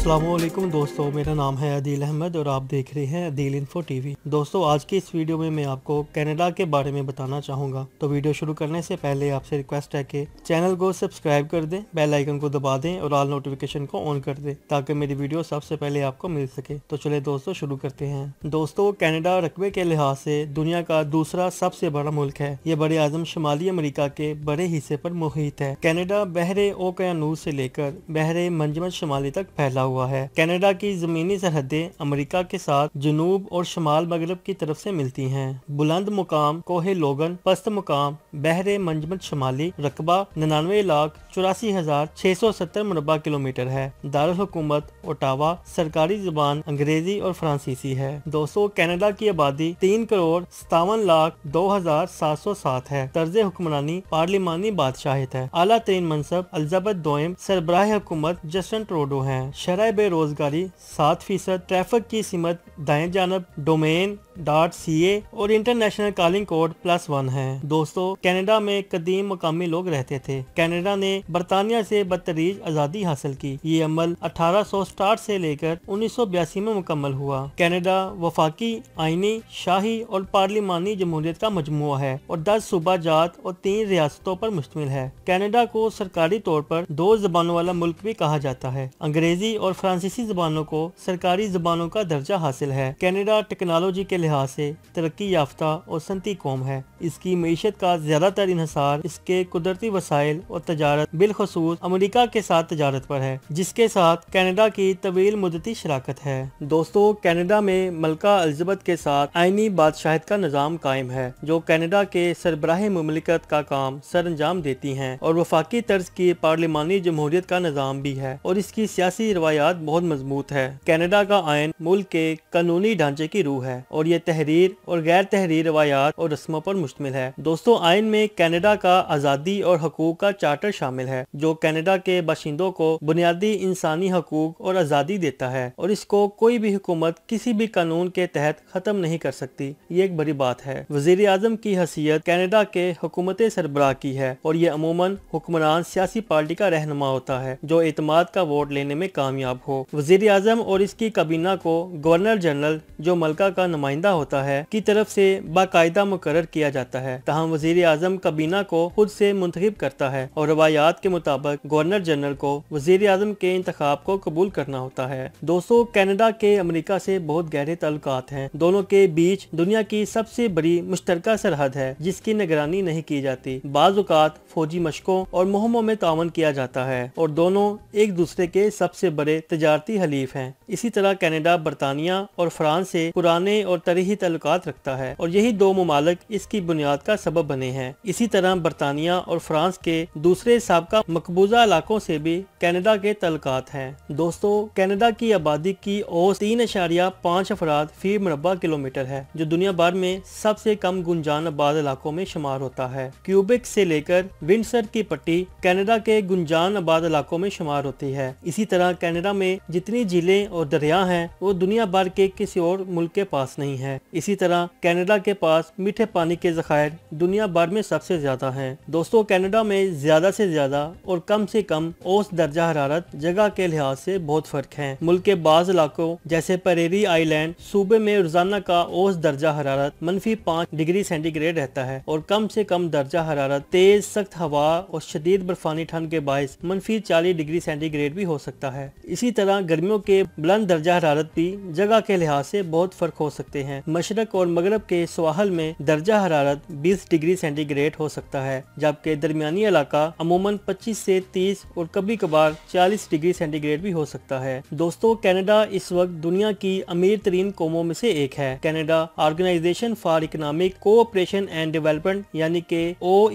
असलम दोस्तों, मेरा नाम है अदील अहमद और आप देख रहे हैं अदील इन्फो टीवी दोस्तों, आज की इस वीडियो में मैं आपको कनाडा के बारे में बताना चाहूँगा। तो वीडियो शुरू करने से पहले आपसे रिक्वेस्ट है कि चैनल को सब्सक्राइब कर दें बेल आइकन को दबा दें और ऑल नोटिफिकेशन को ऑन कर दें, ताकि मेरी वीडियो सबसे पहले आपको मिल सके। तो चले दोस्तों, शुरू करते हैं। दोस्तों कैनेडा रकबे के लिहाज से दुनिया का दूसरा सबसे बड़ा मुल्क है। ये बड़े आज़म शुमाली अमरीका के बड़े हिस्से पर मुहित है। कैनेडा बहरे ओकयानूस से लेकर बहरे मंजमत शुमाली तक फैला हुआ है। कनाडा की जमीनी सरहदें अमेरिका के साथ जनूब और शमाल मगरब की तरफ़ से मिलती हैं। बुलंद मुकाम कोहे लोगन, पस्त मुकाम, बहरे मंजमत शुमाली, रकबा निन्यानवे लाख चौरासी हज़ार छह सौ सत्तर मुरबा किलोमीटर है। दारकूमत ओटावा, सरकारी ज़ुबान अंग्रेज़ी और फ्रांसीसी है। दोस्तों, कनाडा की आबादी तीन करोड़ सतावन लाख दो हज़ार सात सौ सात है। तर्ज हुक्मरानी पार्लिमानी बादशाहित है। अला तरीन मनसब अल्जाबत दोयम सरबराह हुकूमत जस्टन ट्रोडो है। शराय बेरोजगारी, सात फ़ीसद ट्रैफ़िक की सीमत, दाएँ जानब डोमेन डॉट सी ए और international calling code plus one है। दोस्तों, कनाडा में कदीम मकामी लोग रहते थे। कनाडा ने बरतानिया से बदतरीज आज़ादी हासिल की। ये अमल 1860 स्टार्ट से लेकर उन्नीस सौ बयासी में मुकम्मल हुआ। कनाडा वफाकी, आईनी, शाही और पार्लिमानी जमहूरियत का मजमु है और दस सूबा जात और तीन रियासतों पर मुश्तमिल है। कनाडा को सरकारी तौर पर दो जबानों वाला मुल्क भी कहा जाता है। अंग्रेज़ी और फ्रांसीसी जबानों को सरकारी जबानों का दर्जा हासिल है। कनाडा टेक्नोलॉजी के लिहाज से तरक्की याफ्ता और सनती कौम है। इसकी मीशत का ज़्यादातर इन्हसार इसके कुदरती वसाइल और तजारत बिलखसूस अमरीका के साथ तजारत पर है, जिसके साथ कनाडा की तवील मुदती शराकत है। दोस्तों, कनाडा में मलका अलिजबत के साथ आईनी बादशाहत का निज़ाम कायम है, जो कनाडा के सरबराह ममलिकत का काम सर अंजाम देती हैं और वफाकी तर्ज की पार्लिमानी जमहूरियत का निज़ाम भी है और इसकी सियासी रवायात बहुत मज़बूत है। कनाडा का आयन मुल्क के कानूनी ढांचे की रूह है और ये तहरीर और गैर तहरीर रवायात और रस्मों पर मुश्तमिल है। दोस्तों, आयन में कनाडा का आज़ादी और हकूक का चार्टर शामिल है, जो कनाडा के बाशिंदों को बुनियादी इंसानी हकूक और आज़ादी देता है और इसको कोई भी हुकूमत किसी भी कानून के तहत ख़त्म नहीं कर सकती। ये एक बड़ी बात है। वज़ीर आज़म की हैसियत कनाडा के हुकूमत सरबराह की है और ये अमूमन हुक्मरान सियासी पार्टी का रहनमा होता है, जो एतमाद का वोट लेने में कामयाब हो। वज़ीर आज़म और इसकी काबीना को गवर्नर जनरल जो मलका का नुमाइंदा होता है, की तरफ़ से बाकायदा मुकर किया जाता है। तहम वज़ीर आज़म काबीना को खुद से मुंतब करता है और रवायात के मुताबिक गवर्नर जनरल को वज़ीर आज़म के इंतखाब को कबूल करना होता है। दोस्तों, कैनेडा के अमरीका से बहुत गहरे तल्लुकात हैं। दोनों के बीच दुनिया की सबसे बड़ी मुश्तर सरहद है, जिसकी निगरानी नहीं की जाती। बाज़ात फौजी मशकों और मुहिमों में तावन किया जाता है और दोनों एक दूसरे के सबसे बड़े तजारती हलीफ हैं। इसी तरह कनाडा, बरतानिया और फ्रांस से पुराने और तरीही तल्लुक रखता है और यही दो ममालक इसकी बुनियाद का सबब बने हैं। इसी तरह बरतानिया और फ्रांस के दूसरे सबका मकबूजा इलाकों से भी कनाडा के तलकात हैं। दोस्तों, कनाडा की आबादी की औस तीन अशारिया पाँच अफराद फ़ी मरबा किलोमीटर है, जो दुनिया भर में सबसे कम गुंजान आबाद इलाकों में शुमार होता है। क्यूबिक से लेकर विंडसर की पट्टी कनाडा के गुंजान आबाद इलाकों में शुमार होती है। इसी तरह कनाडा में जितनी झीलें और दरिया हैं, वो दुनिया भर के किसी और मुल्क के पास नहीं है। इसी तरह कनाडा के पास मीठे पानी के जखायर दुनिया भर में सबसे ज़्यादा हैं। दोस्तों, कनाडा में ज़्यादा से ज़्यादा और कम से कम औस दर्जा हरारत जगह के लिहाज से बहुत फ़र्क है। मुल्क के बाज इलाकों जैसे परेरी आईलैंड सूबे में रोज़ाना का औस दर्जा हरारत मनफी पाँच डिग्री सेंटीग्रेड रहता है और कम से कम दर्जा हरारत तेज, सख्त हवा और शदीद बर्फानी ठंड के बायस मनफी चालीस डिग्री सेंटीग्रेड भी हो सकता है। तरह गर्मियों के बुलंद दर्जा हरारत भी जगह के लिहाज से बहुत फ़र्क हो सकते हैं। मशरक और मगरब के सवाहल में दर्जा हरारत 20 डिग्री सेंटीग्रेड हो सकता है, जबकि दरमियानी इलाका अमूमन 25 से 30 और कभी कभार 40 डिग्री सेंटीग्रेड भी हो सकता है। दोस्तों, कनाडा इस वक्त दुनिया की अमीर तरीन कौमों में से एक है। Canada organisation for economic cooperation and development, यानी के ओ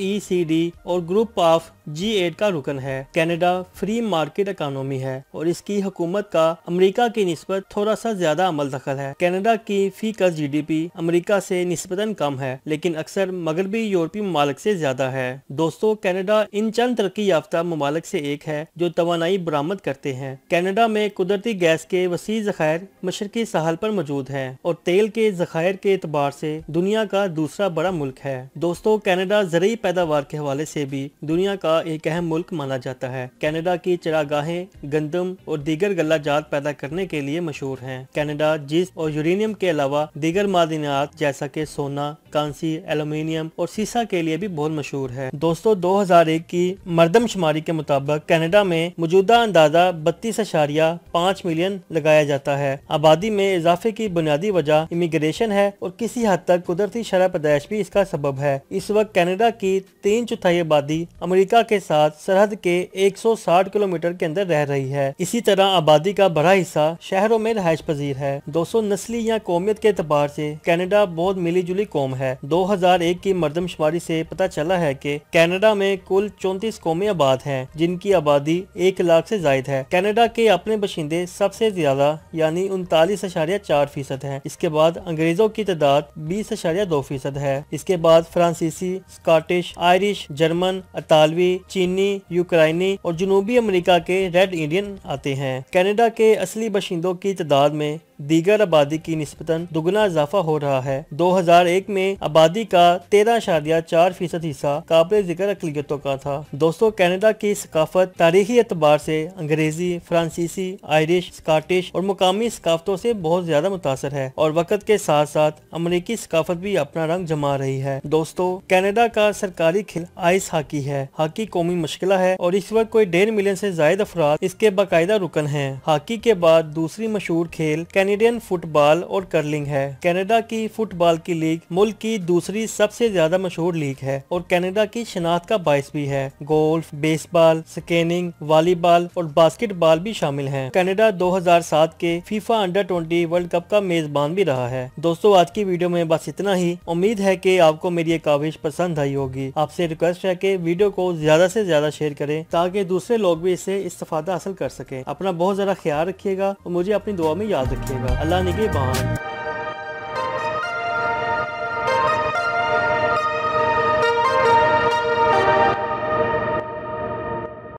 और ग्रुप ऑफ़ जी एट का रुकन है। कनाडा फ्री मार्केट इकोनॉमी है और इसकी हुकूमत का अमेरिका की नस्बत थोड़ा सा ज़्यादा अमल दखल है। कनाडा की फ़ी का जी डी पी अमरीका से नस्बता कम है, लेकिन अक्सर मगरबी यूरोपीय ममालक से ज़्यादा है। दोस्तों, कनाडा इन चंद तरक्की याफ्ता ममालक से एक है जो तोानाई बरामद करते हैं। कनाडा में कुदरती गैस के वसी जखायर मशरकी साहल पर मौजूद है और तेल के जखायर के एतबार से दुनिया का दूसरा बड़ा मुल्क है। दोस्तों, कनाडा ज़रिए पैदावार के हवाले से भी दुनिया का का एक अहम मुल्क माना जाता है। कनाडा की चरागाहें गंदम और दीगर गला जात पैदा करने के लिए मशहूर हैं। कनाडा जिस और यूरेनियम के अलावा दीगर मादनियात जैसा कि सोना, कांसी, एल्यूमिनियम और सीसा के लिए भी बहुत मशहूर है। दोस्तों 2001 की मरदमशुमारी के मुताबिक कनाडा में मौजूदा अंदाज़ा बत्तीस अशारिया पाँच मिलियन लगाया जाता है। आबादी में इजाफे की बुनियादी वजह इमिग्रेशन है और किसी हद तक कुदरती शराब पैदाइश भी इसका सबब है। इस वक्त कनाडा की तीन चौथाई आबादी अमेरिका के साथ सरहद के 160 किलोमीटर के अंदर रह रही है। इसी तरह आबादी का बड़ा हिस्सा शहरों में रहायश पजीर है। दोस्तों नस्ली या कौमियत के अतबार से कनाडा बहुत मिली जुली कौम है। 2001 की मरदमशुमारी से पता चला है कि कनाडा में कुल चौतीस कौमी आबाद हैं, जिनकी आबादी एक लाख से जायद है। कनाडा के अपने बशिंदे सबसे ज़्यादा, यानी उनतालीस अशारिया चार फ़ीसद है। इसके बाद अंग्रेज़ों की तादाद बीस अशारिया दो फ़ीसद है। इसके बाद फ्रांसीसी, स्कॉटिश, आयरिश, जर्मन, अतालवी चीनी यूक्राइनी और जनूबी अमेरिका के रेड इंडियन आते हैं। कनाडा के असली बशिंदों की तादाद में दीगर आबादी की नस्बता दुगना इजाफा हो रहा है। 2001 में आबादी का तेरह शादिया चार फ़ीसद हिस्सा काबिल ज़िक्र अकलीतों का था। दोस्तों, कनाडा की सकाफत तारीखी एतबार से अंग्रेज़ी, फ्रांसीसी, आयरिश, स्कॉटिश और मुकामी सकाफतों से बहुत ज़्यादा मुतासर है और वक्त के साथ साथ अमरीकी सकाफत भी अपना रंग जमा रही है। दोस्तों, कनाडा का सरकारी खेल आइस हाकी है। हाकी कौमी मुश्किल है और इस वक्त कोई डेढ़ मिलियन से जायद अफराद इसके बाकायदा रुकन है। हाकी के बाद दूसरी मशहूर खेल कैनेडियन फुटबॉल और कर्लिंग है। कनाडा की फुटबॉल की लीग मुल्क की दूसरी सबसे ज़्यादा मशहूर लीग है और कनाडा की शनाख्त का बायस भी है। गोल्फ बेसबॉल स्केनिंग वॉलीबॉल और बास्केटबॉल भी शामिल है। कनाडा 2007 के फीफा अंडर 20 वर्ल्ड कप का मेजबान भी रहा है। दोस्तों, आज की वीडियो में बस इतना ही। उम्मीद है की आपको मेरी ये काविश पसंद आई होगी। आपसे रिक्वेस्ट है की वीडियो को ज़्यादा से ज़्यादा शेयर करें ताकि दूसरे लोग भी इससे इस्तेफादा हासिल कर सके। अपना बहुत ज़्यादा ख्याल रखिएगा और मुझे अपनी दुआ में याद रखिएगा। Alan Igibon.